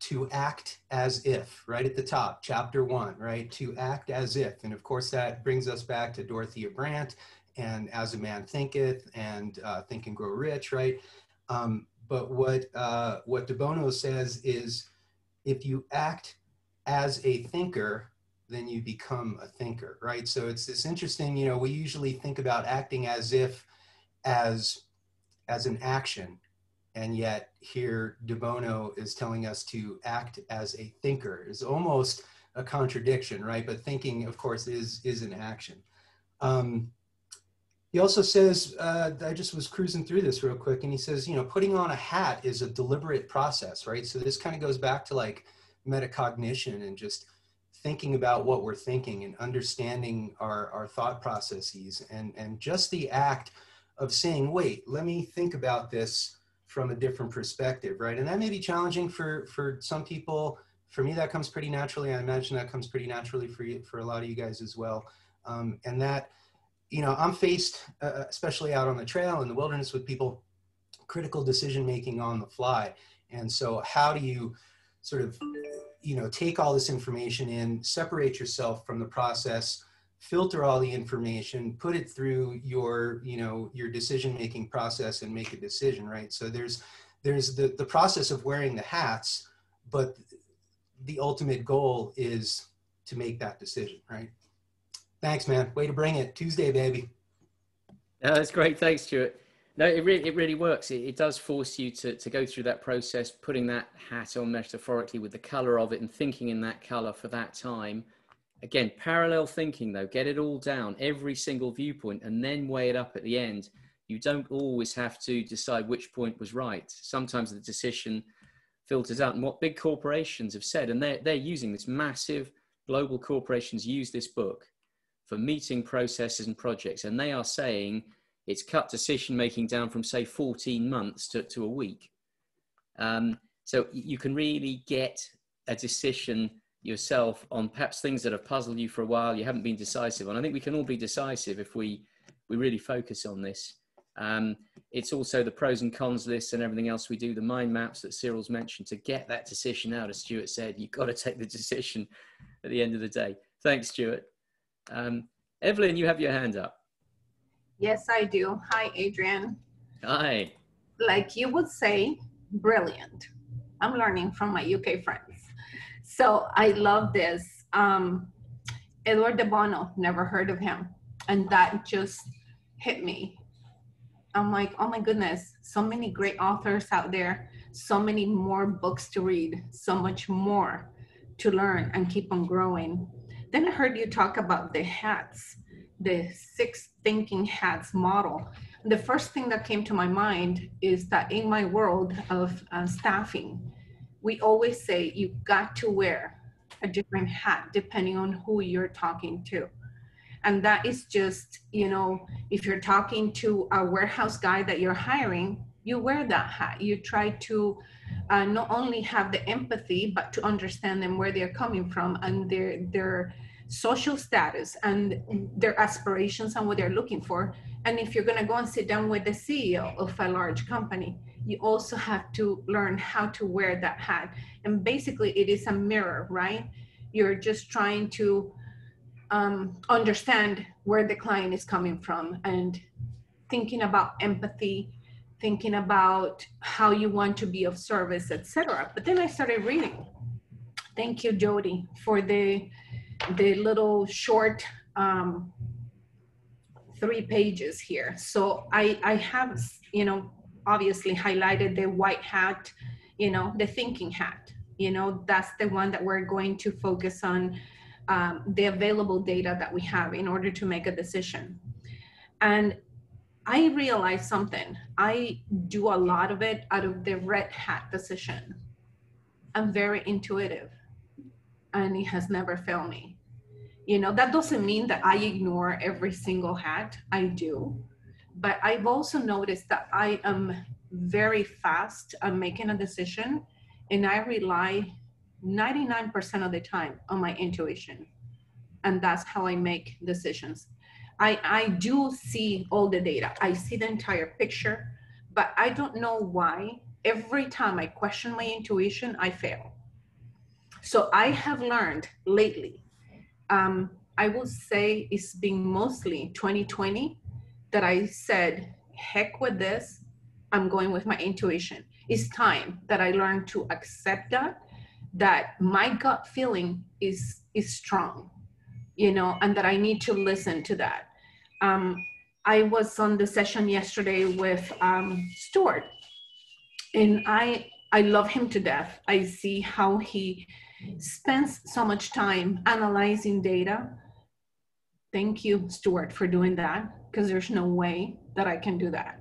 to act as if, right at the top, chapter one, right? To act as if. And of course, that brings us back to Dorothea Brande and As a Man Thinketh and uh, Think and Grow Rich, right? Um, but what, uh, what De Bono says is if you act as a thinker, then you become a thinker, right? So it's this interesting, you know, we usually think about acting as if as as an action and yet here De Bono is telling us to act as a thinker is almost a contradiction, right? But thinking, of course, is is an action. Um, he also says, uh, I just was cruising through this real quick, and he says, you know, putting on a hat is a deliberate process, right? So this kind of goes back to like metacognition and just thinking about what we're thinking and understanding our, our thought processes and, and just the act of saying, wait, let me think about this from a different perspective, right? And that may be challenging for for some people. For me, that comes pretty naturally. I imagine that comes pretty naturally for you, for a lot of you guys as well. Um, and that, you know, I'm faced, uh, especially out on the trail in the wilderness, with people critical decision making on the fly. And so, how do you sort of, you know, take all this information in, separate yourself from the process, filter all the information, put it through your, you know, your decision making process and make a decision, right? So there's there's the, the process of wearing the hats, but the ultimate goal is to make that decision, right? Thanks, man. Way to bring it. Tuesday, baby. That's great. Thanks, Stuart. No, it really, it really works. It, it does force you to, to go through that process, putting that hat on metaphorically with the color of it and thinking in that color for that time. Again, parallel thinking though, get it all down, every single viewpoint, and then weigh it up at the end. You don't always have to decide which point was right. Sometimes the decision filters out. And what big corporations have said, and they're, they're using this massive global corporations use this book for meeting processes and projects. And they are saying it's cut decision making down from, say, 14 months to, to a week. Um, so you can really get a decision yourself on perhaps things that have puzzled you for a while, you haven't been decisive on. I think we can all be decisive if we, we really focus on this. Um, it's also the pros and cons list and everything else we do, the mind maps that Cyril's mentioned to get that decision out. As Stuart said, you've got to take the *laughs* decision at the end of the day. Thanks, Stuart. Um, Evelyn, you have your hand up. Yes, I do. Hi, Adrian. Hi. Like you would say, brilliant. I'm learning from my UK friends. So I love this. Um, Edward de Bono, never heard of him. And that just hit me I'm like, oh my goodness, so many great authors out there, so many more books to read, so much more to learn and keep on growing. Then I heard you talk about the hats, the six thinking hats model. The first thing that came to my mind is that in my world of uh, staffing, we always say you got to wear a different hat depending on who you're talking to and that is just you know if you're talking to a warehouse guy that you're hiring you wear that hat you try to uh, not only have the empathy but to understand them where they're coming from and their their social status and their aspirations and what they're looking for. And if you're going to go and sit down with the ceo of a large company you also have to learn how to wear that hat. And basically it is a mirror right? You're just trying to um, understand where the client is coming from and thinking about empathy thinking about how you want to be of service etc but then i started reading. Thank you jody for the the little short um, three pages here so i i have you know obviously highlighted the white hat you know the thinking hat you know that's the one that we're going to focus on um, the available data that we have in order to make a decision. And I realized something. I do a lot of it out of the red hat decision. I'm very intuitive and it has never failed me. You know, that doesn't mean that I ignore every single hat. I do. But I've also noticed that I am very fast at making a decision and I rely 99% of the time on my intuition. And that's how I make decisions. I, I do see all the data, I see the entire picture, but I don't know why every time I question my intuition, I fail. So I have learned lately, um, I will say it's been mostly 2020 that I said, heck with this, I'm going with my intuition. It's time that I learned to accept that that my gut feeling is is strong you know and that i need to listen to that. Um, i was on the session yesterday with um, stuart and i i love him to death. I see how he spends so much time analyzing data thank you stuart for doing that because there's no way that i can do that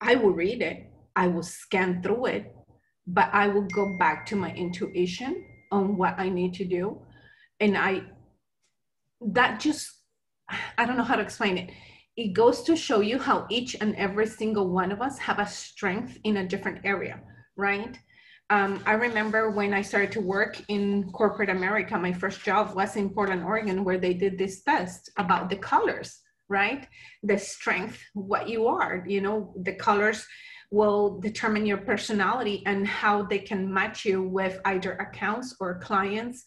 i will read it i will scan through it but I will go back to my intuition on what I need to do. And I, that just, I don't know how to explain it. It goes to show you how each and every single one of us have a strength in a different area, right? Um, I remember when I started to work in corporate America, my first job was in Portland, Oregon, where they did this test about the colors, right? The strength, what you are, you know, the colors will determine your personality and how they can match you with either accounts or clients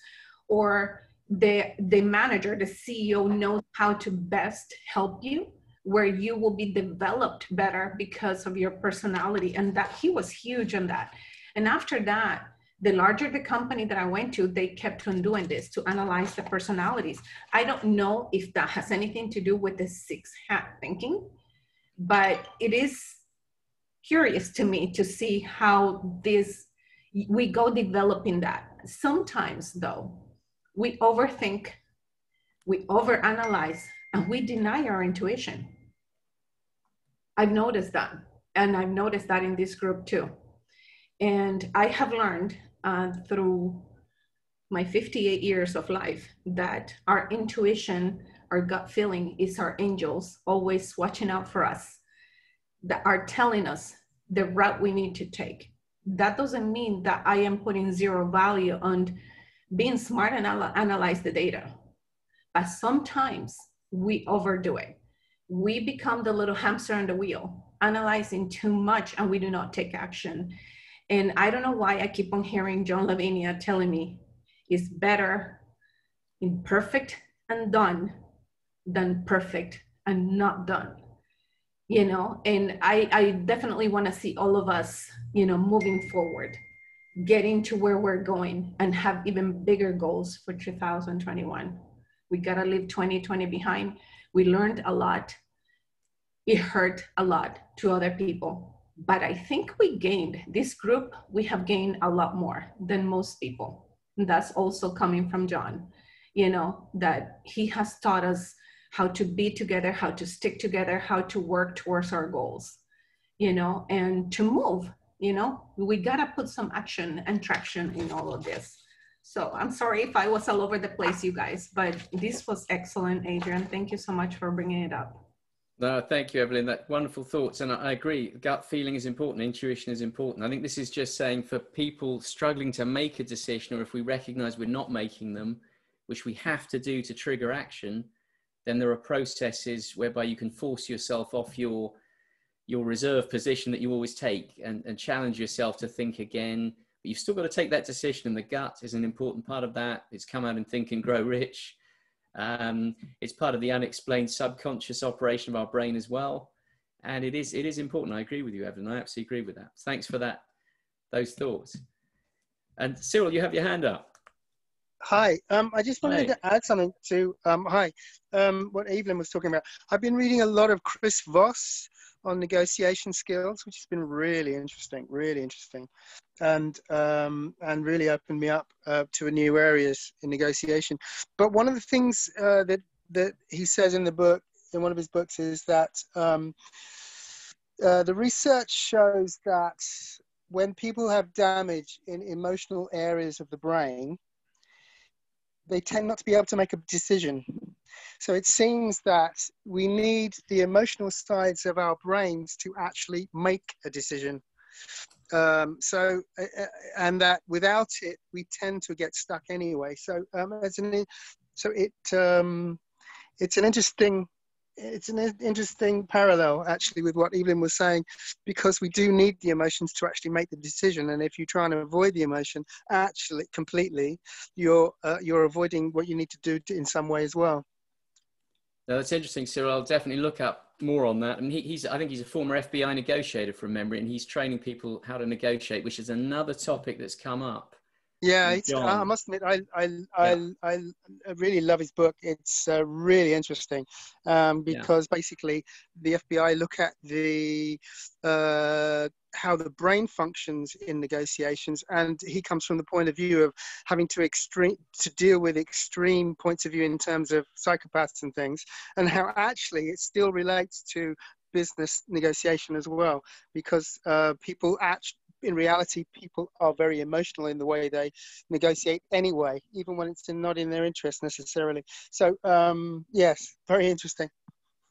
or the the manager the ceo knows how to best help you where you will be developed better because of your personality and that he was huge on that and after that the larger the company that i went to they kept on doing this to analyze the personalities i don't know if that has anything to do with the six hat thinking but it is curious to me to see how this we go developing that sometimes though we overthink, we overanalyze, and we deny our intuition. I've noticed that, and I've noticed that in this group too. And I have learned uh, through my 58 years of life that our intuition, our gut feeling is our angels always watching out for us, that are telling us the route we need to take. That doesn't mean that I am putting zero value on being smart and analyze the data. But sometimes we overdo it. We become the little hamster on the wheel, analyzing too much, and we do not take action. And I don't know why I keep on hearing John Lavenia telling me it's better imperfect and done than perfect and not done you know and i i definitely want to see all of us you know moving forward getting to where we're going and have even bigger goals for 2021. We got to leave 2020 behind. We learned a lot. It hurt a lot to other people. But I think we gained, this group, we have gained a lot more than most people. And that's also coming from John, you know, that he has taught us how to be together, how to stick together, how to work towards our goals, you know, and to move you know. We gotta put some action and traction in all of this. So i'm sorry if i was all over the place you guys but this was excellent adrian. Thank you so much for bringing it up no, thank you, Evelyn. That wonderful thoughts, and I agree. Gut feeling is important. Intuition is important. I think this is just saying for people struggling to make a decision, or if we recognise we're not making them, which we have to do to trigger action, then there are processes whereby you can force yourself off your your reserve position that you always take and, and challenge yourself to think again. But you've still got to take that decision, and the gut is an important part of that. It's come out in Think and Grow Rich. Um, it's part of the unexplained subconscious operation of our brain as well, and it is it is important. I agree with you, Evan. I absolutely agree with that. Thanks for that those thoughts. And Cyril, you have your hand up. Hi, um, I just wanted hi. to add something to um, hi, um, what Evelyn was talking about. I've been reading a lot of Chris Voss, on negotiation skills, which has been really interesting, really interesting, and um, and really opened me up uh, to a new areas in negotiation. But one of the things uh, that that he says in the book, in one of his books, is that um, uh, the research shows that when people have damage in emotional areas of the brain, they tend not to be able to make a decision so it seems that we need the emotional sides of our brains to actually make a decision. Um, so, uh, uh, and that without it, we tend to get stuck anyway. So, um, as an, so it, um, it's an interesting, it's an interesting parallel actually with what Evelyn was saying, because we do need the emotions to actually make the decision. And if you try and avoid the emotion, actually completely, you're uh, you're avoiding what you need to do in some way as well. No, that's interesting, Cyril. I'll definitely look up more on that. And he, he's, I think he's a former FBI negotiator from memory, and he's training people how to negotiate, which is another topic that's come up yeah, I must admit, I I, yeah. I, I really love his book. It's uh, really interesting um, because yeah. basically the FBI look at the uh, how the brain functions in negotiations, and he comes from the point of view of having to extreme to deal with extreme points of view in terms of psychopaths and things, and how actually it still relates to business negotiation as well because uh, people actually in reality, people are very emotional in the way they negotiate anyway, even when it's not in their interest necessarily. So, um, yes, very interesting.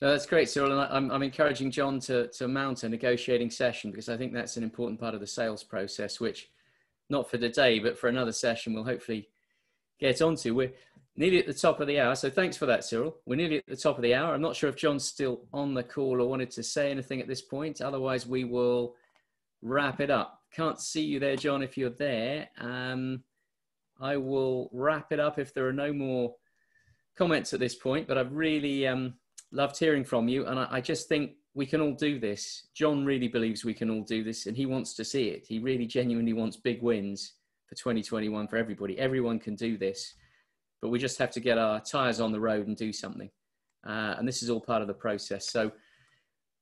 No, that's great, Cyril. And I'm, I'm encouraging John to, to mount a negotiating session because I think that's an important part of the sales process, which not for today, but for another session, we'll hopefully get onto. We're nearly at the top of the hour. So thanks for that, Cyril. We're nearly at the top of the hour. I'm not sure if John's still on the call or wanted to say anything at this point. Otherwise, we will wrap it up. Can't see you there, John, if you're there. Um, I will wrap it up if there are no more comments at this point. But I've really um, loved hearing from you, and I, I just think we can all do this. John really believes we can all do this, and he wants to see it. He really genuinely wants big wins for 2021 for everybody. Everyone can do this, but we just have to get our tires on the road and do something. Uh, and this is all part of the process. So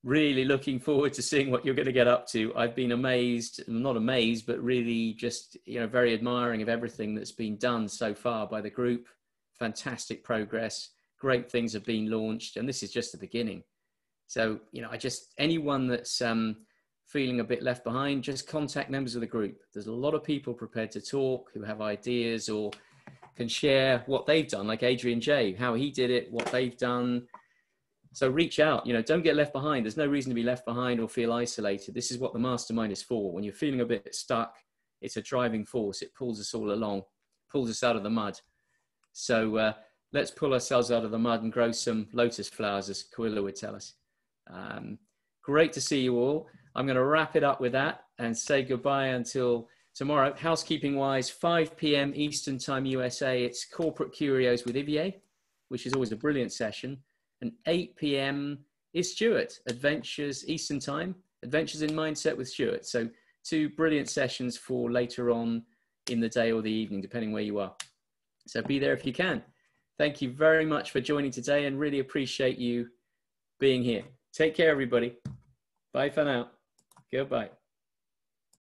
really looking forward to seeing what you're going to get up to. I've been amazed, not amazed, but really just, you know, very admiring of everything that's been done so far by the group. Fantastic progress. Great things have been launched. And this is just the beginning. So, you know, I just, anyone that's um, feeling a bit left behind, just contact members of the group. There's a lot of people prepared to talk who have ideas or can share what they've done, like Adrian J, how he did it, what they've done, so reach out, you know, don't get left behind. There's no reason to be left behind or feel isolated. This is what the mastermind is for. When you're feeling a bit stuck, it's a driving force. It pulls us all along, pulls us out of the mud. So uh, let's pull ourselves out of the mud and grow some lotus flowers, as Kawila would tell us. Um, great to see you all. I'm going to wrap it up with that and say goodbye until tomorrow. Housekeeping wise, 5 p.m. Eastern Time USA, it's Corporate Curios with Ivier, which is always a brilliant session and 8 p.m. is Stuart, Adventures Eastern Time, Adventures in Mindset with Stuart. So, two brilliant sessions for later on in the day or the evening, depending where you are. So, be there if you can. Thank you very much for joining today and really appreciate you being here. Take care, everybody. Bye for now. Goodbye.